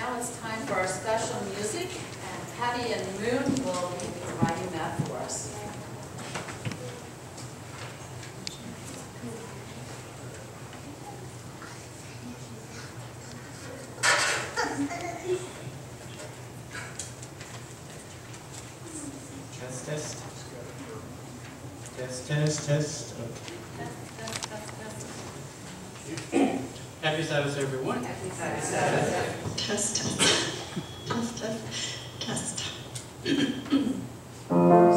now it's time for our special music, and Patty and Moon will be providing that for us. Test, test. Test, test, test. Okay. Happy Sabbath, everyone. happy Test, test, test, test, test.